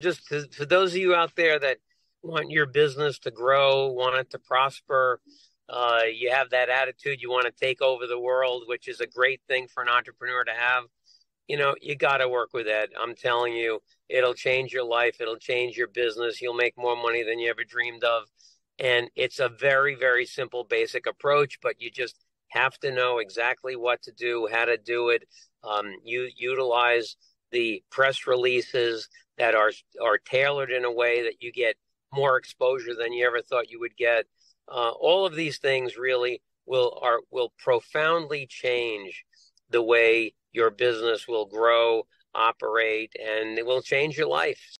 just to, for those of you out there that want your business to grow, want it to prosper, uh, you have that attitude, you want to take over the world, which is a great thing for an entrepreneur to have. You know, you got to work with that. I'm telling you, it'll change your life, it'll change your business. You'll make more money than you ever dreamed of. And it's a very, very simple, basic approach, but you just have to know exactly what to do, how to do it. Um, you utilize the press releases that are are tailored in a way that you get more exposure than you ever thought you would get. Uh, all of these things really will are will profoundly change the way your business will grow, operate, and it will change your life.